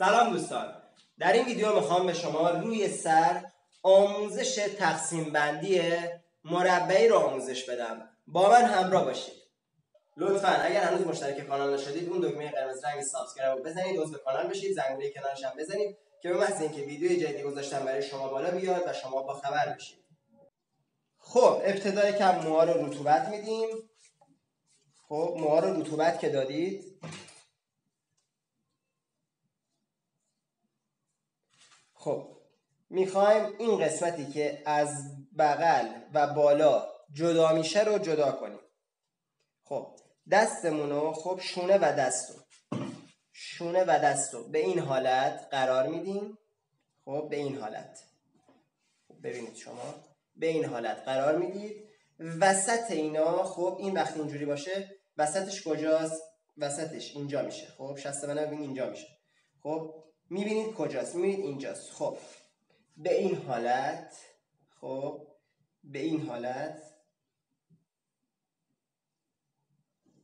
سلام دوستان. در این ویدیو می‌خوام به شما روی سر آموزش تقسیم بندی مربعی رو آموزش بدم. با من همراه باشید. لطفا اگر هنوز مشترک کانال نشدید اون دکمه قرمز رنگ subscribe رو بزنید عضو کانال بشید زنگوله کنارش هم بزنید که به محض اینکه ویدیو جدیدی گذاشتم برای شما بالا بیاد و شما با خبر بشید. خب ابتدا یکم موها رو رطوبت میدیم. خب موها رو رطوبت که دادید. خب می‌خوایم این قسمتی که از بغل و بالا جدا میشه رو جدا کنیم. خب دستمون رو خب شونه و دستو. شونه و دستو. به این حالت قرار میدیم. خب به این حالت. خب ببینید شما. به این حالت قرار می‌دید. وسط اینا خب این وقتی اینجوری باشه. وسطش کجاست؟ وسطش اینجا میشه. خب شسته بنا ببین اینجا میشه. خب می‌بینید کجاست؟ می‌بینید اینجاست. خب به این حالت خب به این حالت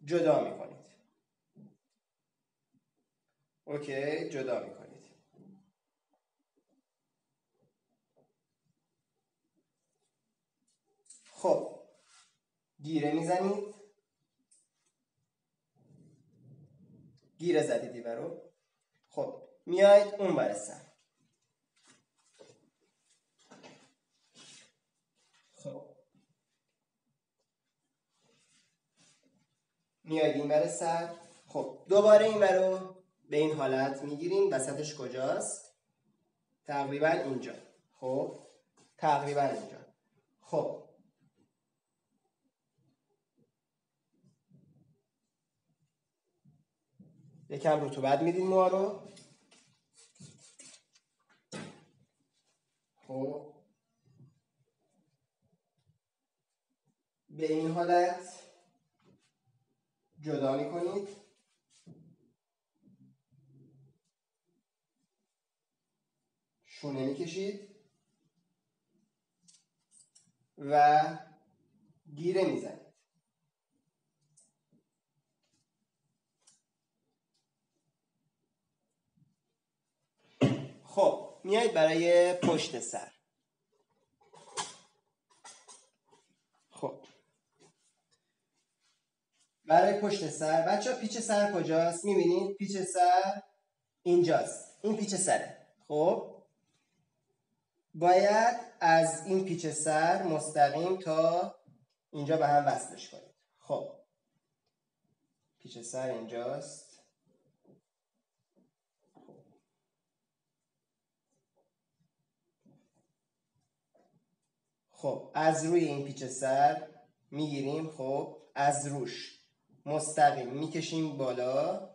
جدا می‌کنید. اوکی جدا می‌کنید. خب گیره می‌زنید. گیره زدید رو خب میاید اون بر خب. میاید این بر سر. خب دوباره این رو به این حالت می‌گیریم. وسطش کجاست؟ تقریبا اینجا. خب تقریبا اینجا. خب. یکم رطوبت میدیم ما رو. خب. به این حالت جدا می‌کنید. شونه می‌کشید. و گیره می‌زنید. خب. میایید برای پشت سر. خب. برای پشت سر. بچه پیچ سر کجاست؟ می‌بینید پیچ سر اینجاست. این پیچ سره. خب. باید از این پیچ سر مستقیم تا اینجا به هم وصلش کنید. خب. پیچ سر اینجاست. خب از روی این پیچ سر می‌گیریم خب از روش مستقیم می‌کشیم بالا.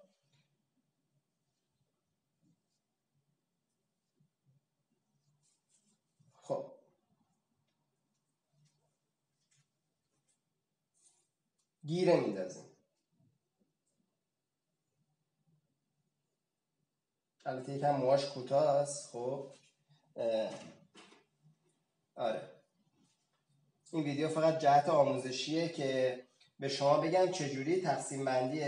خب. گیره میندازیم. البته یکم موهاش کوتاه است خب آره. این ویدیو فقط جهت آموزشیه که به شما بگم چجوری تقسیم بندی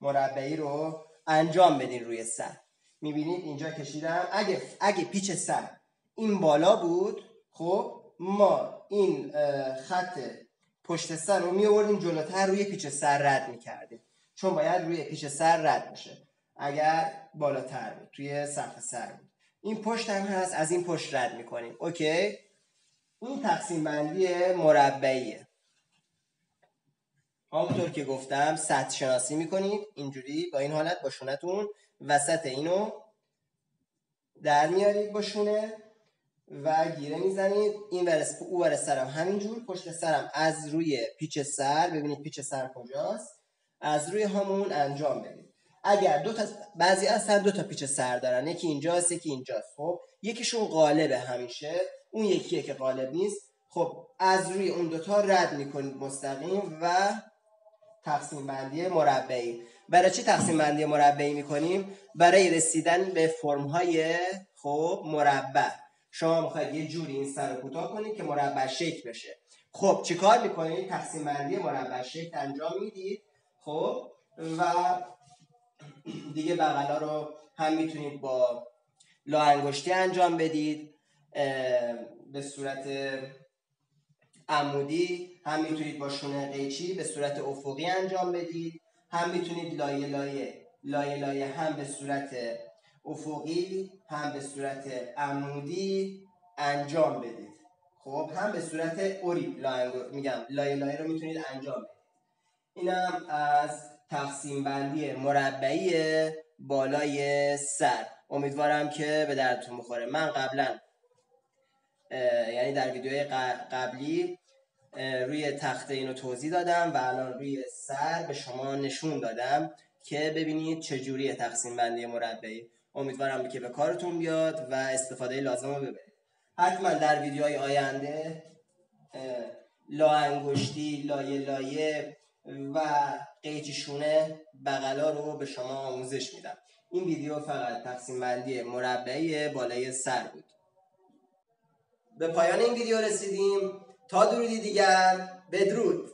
مربعی رو انجام بدین روی سر. می‌بینید اینجا کشیدم. اگه, اگه پیچ سر این بالا بود خب ما این خط پشت سر رو میوردیم جلوتر روی پیچ سر رد می‌کردیم. چون باید روی پیچ سر رد بشه. اگر بالاتر بود توی سقف سر بود. این پشت هم هست از این پشت رد می‌کنیم. اوکی؟ این تقسیم بندی مربعیه. همونطور که گفتم سطح شناسی می‌کنید. اینجوری با این حالت با شونتون وسط اینو در میارید با شونه و گیره می‌زنید. این ورس او ور سرم همینجور. پشت سرم از روی پیچ سر. ببینید پیچ سر کجاست. از روی همون انجام بدید. اگر دو تا بعضی اصلا دو تا پیچ سر دارن. یکی اینجاست یکی اینجاست. خب یکیشون قالبه همیشه. اون یکیه که غالب نیست. خب از روی اون دوتا رد می‌کنید مستقیم و تقسیم بندی مربعی. برای چی تقسیم بندی مربعی می‌کنیم؟ برای رسیدن به فرم های خب مربع. شما می‌خواید یه جوری این سر رو کوتاه کنید که مربع شکل بشه. خب چیکار می‌کنید؟ تقسیم بندی مربع شکل انجام می‌دید. خب و دیگه بغلا رو هم می‌تونید با لا انگشتی انجام بدید. به صورت عمودی هم می‌تونید با شونه قیچی به صورت افقی انجام بدید هم می‌تونید لایه لایه لایه لایه هم به صورت افقی هم به صورت عمودی انجام بدید. خب هم به صورت اوری میگم لایه لایه رو می‌تونید انجام بدید. اینم از تقسیم بندی مربعی بالای سر. امیدوارم که به دردتون بخوره. من قبلا یعنی در ویدیوهای قبلی روی تخته اینو توضیح دادم و الان روی سر به شما نشون دادم که ببینید چجوری تقسیم بندی مربعی. امیدوارم که به کارتون بیاد و استفاده لازم رو ببرید. حتما در ویدیوهای آینده لا انگشتی لایه لایه و قیچی شونه بغلا رو به شما آموزش میدم. این ویدیو فقط تقسیم بندی مربعی بالای سر بود. به پایان این ویدیو رسیدیم. تا درودی دیگر بدرود.